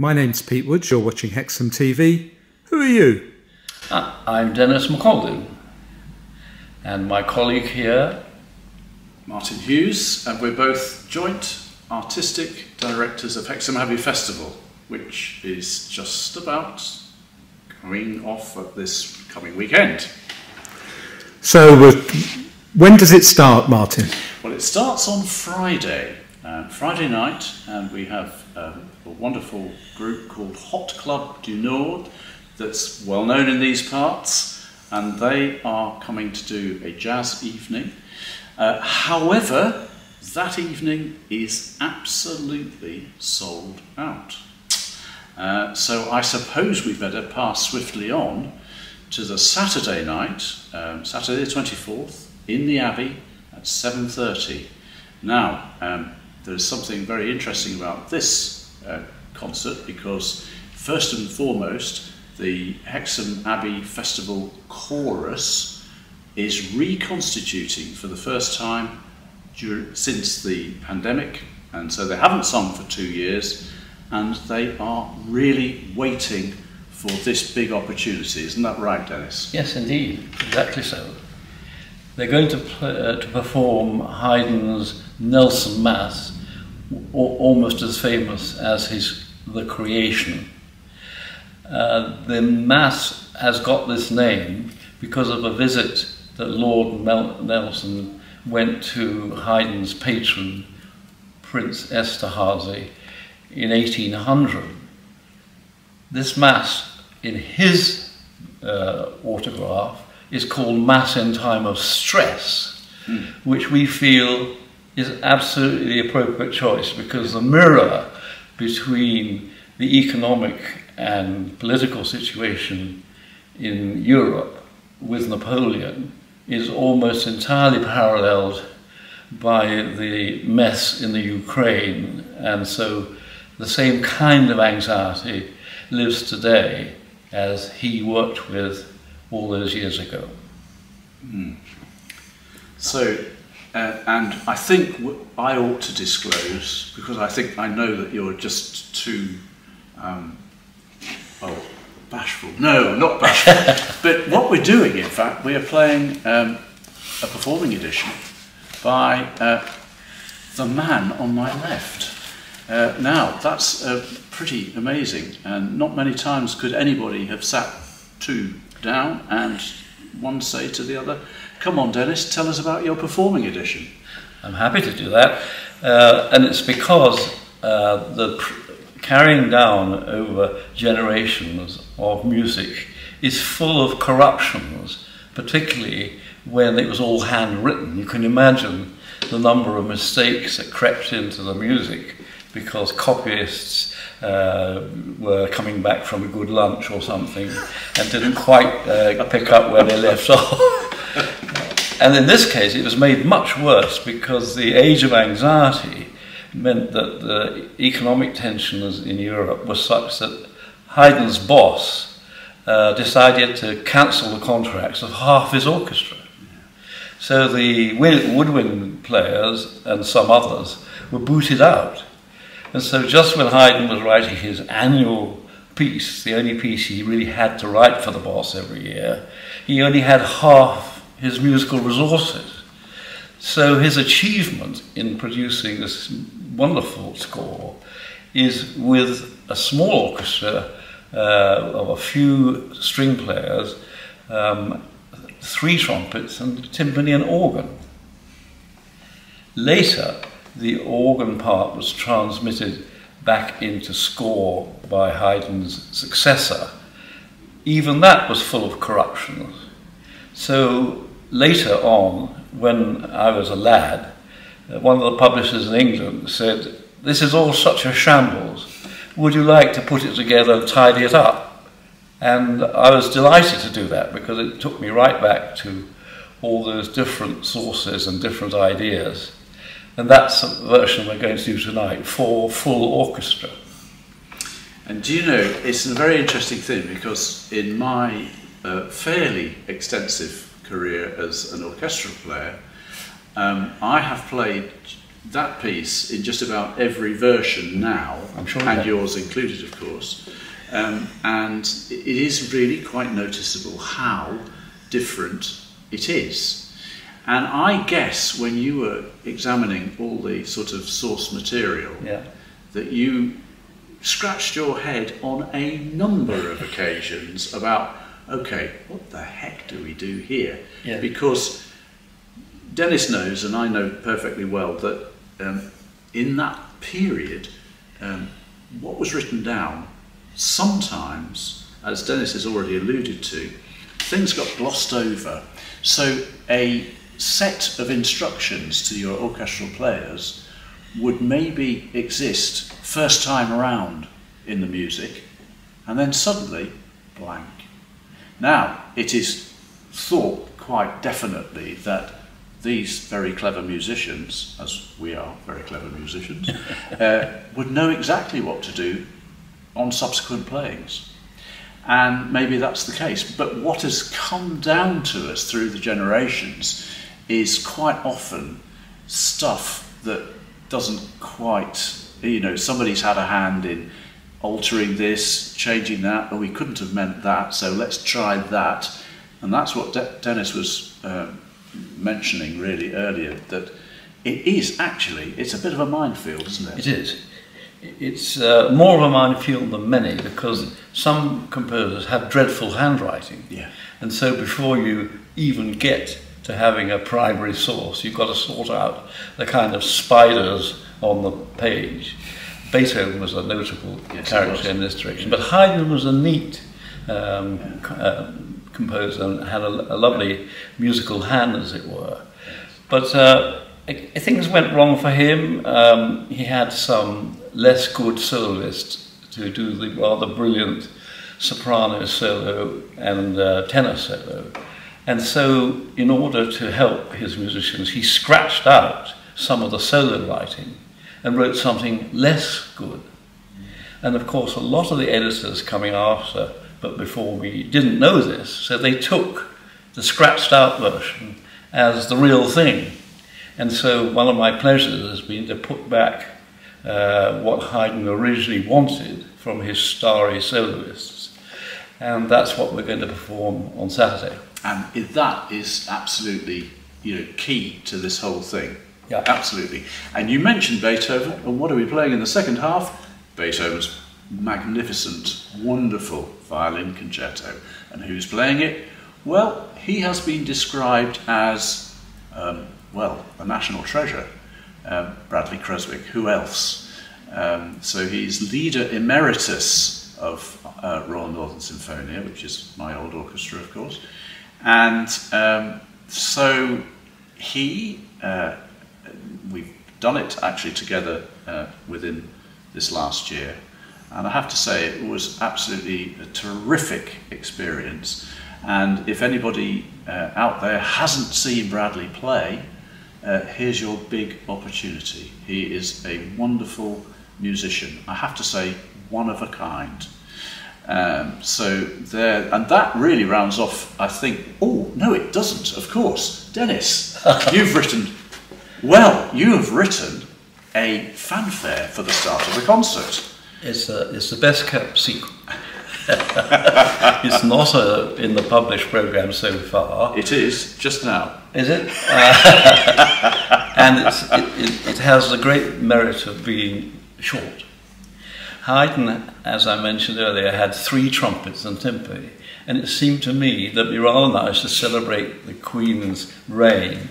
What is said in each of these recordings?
My name's Pete Woods. You're watching Hexham TV. Who are you? Uh, I'm Dennis McCaldin, and my colleague here, Martin Hughes, and we're both joint artistic directors of Hexham Abbey Festival, which is just about going off at this coming weekend. So, uh, when does it start, Martin? Well, it starts on Friday, uh, Friday night, and we have um, a wonderful group called Hot Club du Nord that's well known in these parts, and they are coming to do a jazz evening. Uh, however, that evening is absolutely sold out. Uh, so I suppose we better pass swiftly on to the Saturday night, um, Saturday the 24th, in the Abbey at 7.30. Now, um, there's something very interesting about this uh, concert because first and foremost, the Hexham Abbey Festival Chorus is reconstituting for the first time since the pandemic, and so they haven't sung for two years, and they are really waiting for this big opportunity. Isn't that right, Dennis? yes, indeed, exactly so. They're going to, uh, to perform Haydn's Nelson Mass, almost as famous as his The Creation. Uh, the Mass has got this name because of a visit that Lord Mel Nelson went to Haydn's patron, Prince Esterhazy, in 1800. This Mass, in his uh, autograph, is called Mass in Time of Stress, mm. which we feel is absolutely the appropriate choice because the mirror between the economic and political situation in Europe with Napoleon is almost entirely paralleled by the mess in the Ukraine. And so the same kind of anxiety lives today as he worked with all those years ago. Mm. So, uh, and I think I ought to disclose, because I think I know that you're just too, um, oh, bashful. No, not bashful. but what we're doing, in fact, we are playing um, a performing edition by uh, the man on my left. Uh, now, that's uh, pretty amazing, and not many times could anybody have sat two down and one say to the other, Come on, Dennis, tell us about your performing edition. I'm happy to do that. Uh, and it's because uh, the carrying down over generations of music is full of corruptions, particularly when it was all handwritten. You can imagine the number of mistakes that crept into the music because copyists uh, were coming back from a good lunch or something and didn't quite uh, pick up where they left off. and in this case, it was made much worse because the age of anxiety meant that the economic tensions in Europe were such that Haydn's boss uh, decided to cancel the contracts of half his orchestra. So the woodwind players and some others were booted out and so just when Haydn was writing his annual piece, the only piece he really had to write for the boss every year, he only had half his musical resources. So his achievement in producing this wonderful score is with a small orchestra uh, of a few string players, um, three trumpets and timpani and organ. Later, the organ part was transmitted back into score by Haydn's successor. Even that was full of corruptions. So later on, when I was a lad, uh, one of the publishers in England said, This is all such a shambles. Would you like to put it together and tidy it up? And I was delighted to do that because it took me right back to all those different sources and different ideas. And that's the version we're going to do tonight for full orchestra. And do you know, it's a very interesting thing because in my uh, fairly extensive career as an orchestral player, um, I have played that piece in just about every version now, I'm sure and yours included, of course. Um, and it is really quite noticeable how different it is. And I guess when you were examining all the sort of source material, Yeah. that you scratched your head on a number of occasions about, okay, what the heck do we do here? Yeah. Because Dennis knows, and I know perfectly well, that um, in that period, um, what was written down, sometimes, as Dennis has already alluded to, things got glossed over. So a set of instructions to your orchestral players would maybe exist first time around in the music, and then suddenly blank. Now, it is thought quite definitely that these very clever musicians, as we are very clever musicians, uh, would know exactly what to do on subsequent playings. And maybe that's the case. But what has come down to us through the generations is quite often stuff that doesn't quite, you know, somebody's had a hand in altering this, changing that, but we couldn't have meant that, so let's try that. And that's what De- Dennis was um, mentioning really earlier, that it is actually, it's a bit of a minefield, isn't It it? is. It's uh, more of a minefield than many because some composers have dreadful handwriting. Yeah. And so before you even get to having a primary source, you've got to sort out the kind of spiders on the page. Beethoven was a notable Yes, character in this direction, but Haydn was a neat um, co- uh, composer and had a, a lovely musical hand, as it were. But uh, I- things went wrong for him. Um, he had some less good soloists to do the rather brilliant soprano solo and uh, tenor solo. And so, in order to help his musicians, he scratched out some of the solo writing and wrote something less good. And of course, a lot of the editors coming after, but before we didn't know this, so they took the scratched out version as the real thing. And so, one of my pleasures has been to put back uh, what Haydn originally wanted from his starry soloists. And that's what we're going to perform on Saturday. And it, that is absolutely, you know, key to this whole thing. Yeah. Absolutely. And you mentioned Beethoven, and what are we playing in the second half? Beethoven's magnificent, wonderful violin concerto. And who's playing it? Well, he has been described as, um, well, a national treasure. Um, Bradley Creswick. Who else? Um, so he's leader emeritus of uh, Royal Northern Sinfonia, which is my old orchestra, of course. And um, so he, uh, we've done it actually together uh, within this last year. And I have to say, it was absolutely a terrific experience. And if anybody uh, out there hasn't seen Bradley play, uh, here's your big opportunity. He is a wonderful musician. I have to say, one of a kind. Um, so there, and that really rounds off. I think. Oh no, it doesn't. Of course, Dennis, you've written. Well, you have written a fanfare for the start of the concert. It's, a, it's the best kept secret. it's not a, in the published program so far. It is just now. Is it? Uh, and it's, it, it, it has the great merit of being short. Haydn, as I mentioned earlier, had three trumpets and timpani, and it seemed to me that it'd be rather nice to celebrate the Queen's reign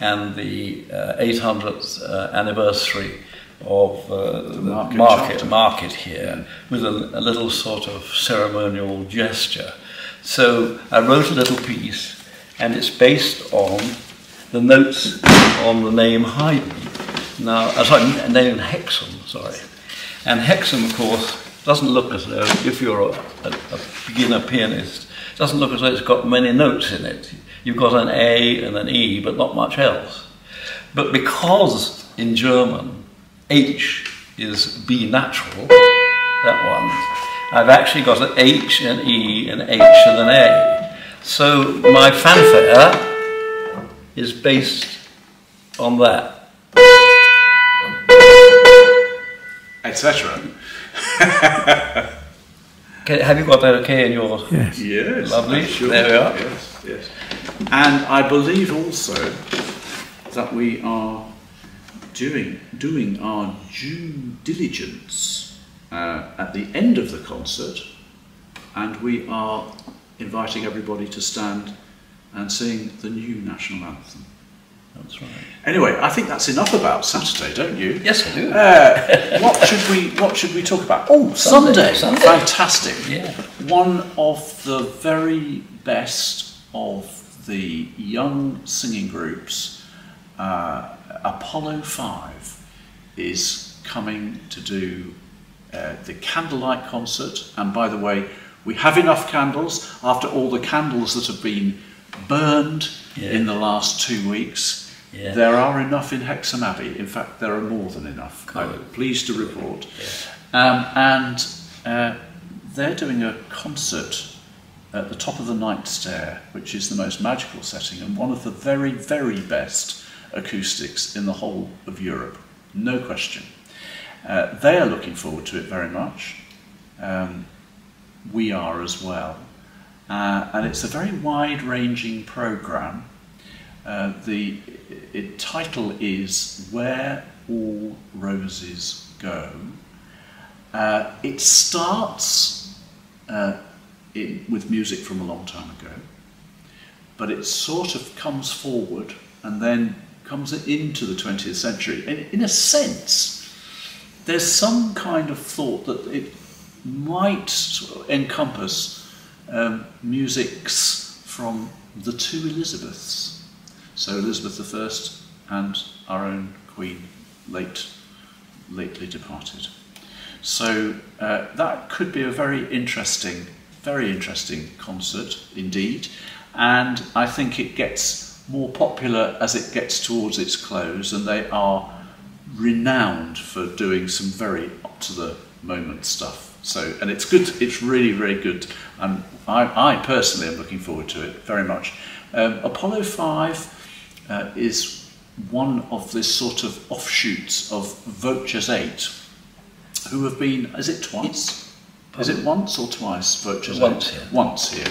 and the uh, 800th uh, anniversary of uh, the Market market, market here with a, a little sort of ceremonial gesture. So I wrote a little piece, and it's based on the notes on the name Haydn. Now, uh, sorry, name Hexham, sorry. And Hexham, of course, doesn't look as though, if you're a, a, a beginner pianist, doesn't look as though it's got many notes in it. You've got an A and an E, but not much else. But because in German H is B natural, that one, I've actually got an H, and an E, an H, and an A. So my fanfare is based on that. Etc. Okay, have you got that okay in your... Yes. Yes, Lovely. sure. There we are. Yes, yes. And I believe also that we are doing doing our due diligence uh, at the end of the concert, and we are inviting everybody to stand and sing the new national anthem. That's right. Anyway, I think that's enough about Saturday, don't you? Yes, I do. Uh, what should we What should we talk about? Oh, Sunday. Sunday. Fantastic. Yeah. One of the very best of the young singing groups, uh, Apollo Five, is coming to do uh, the candlelight concert. And by the way, we have enough candles after all the candles that have been burned Yeah. in the last two weeks. Yeah. There are enough in Hexham Abbey. In fact, there are more than enough. I'm pleased to report. Um, and uh, they're doing a concert at the top of the night stair, which is the most magical setting and one of the very, very best acoustics in the whole of Europe. No question. Uh, they are looking forward to it very much. Um, we are as well. Uh, and it's a very wide ranging programme. Uh, the i title is Where All Roses Go. Uh, it starts uh, in, with music from a long time ago, but it sort of comes forward and then comes into the 20th century. And in a sense, there's some kind of thought that it might encompass um, musics from the two Elizabeths. So Elizabeth I and our own Queen, late, lately departed. So uh, that could be a very interesting, very interesting concert indeed. And I think it gets more popular as it gets towards its close, and they are renowned for doing some very up to the moment stuff. So, and it's good. It's really, very good. And I, I personally am looking forward to it very much. Um, Apollo Five uh, is one of this sort of offshoots of Voces8, who have been. Is it twice? Is it once or twice? Voces Once, Eight. yeah. Once here.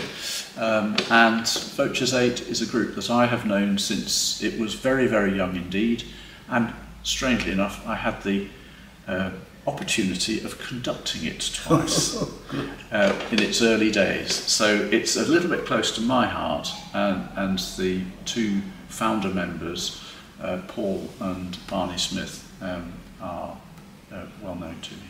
Um, and Voces8 is a group that I have known since it was very, very young indeed. And strangely enough, I had the uh, opportunity of conducting it twice uh, in its early days. So it's a little bit close to my heart, and, and the two founder members, uh, Paul and Barney Smith, um, are uh, well known to me.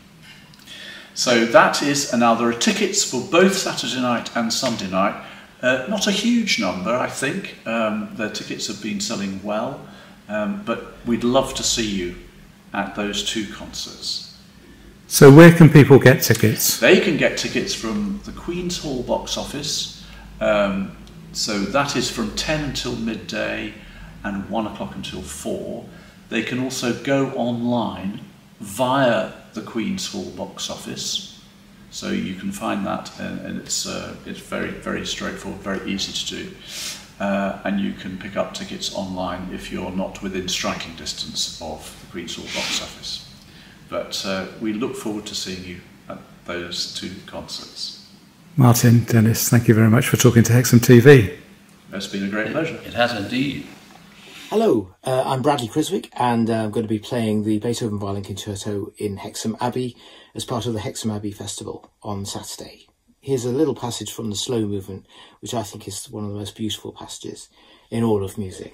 So that is, and now there are tickets for both Saturday night and Sunday night. Uh, not a huge number, I think. Um, the tickets have been selling well, um, but we'd love to see you at those two concerts. So where can people get tickets? They can get tickets from the Queen's Hall box office. Um, so that is from 10 until midday and 1 o'clock until 4. They can also go online via the Queen's Hall box office. So you can find that, and, and it's, uh, it's very, very straightforward, very easy to do. Uh, and you can pick up tickets online if you're not within striking distance of the Queen's Hall box office. But uh, we look forward to seeing you at those two concerts. Martin, Dennis, thank you very much for talking to Hexham TV. It's been a great pleasure. It has indeed. Hello, uh, I'm Bradley Creswick, and uh, I'm going to be playing the Beethoven Violin Concerto in Hexham Abbey as part of the Hexham Abbey Festival on Saturday. Here's a little passage from the slow movement, which I think is one of the most beautiful passages in all of music.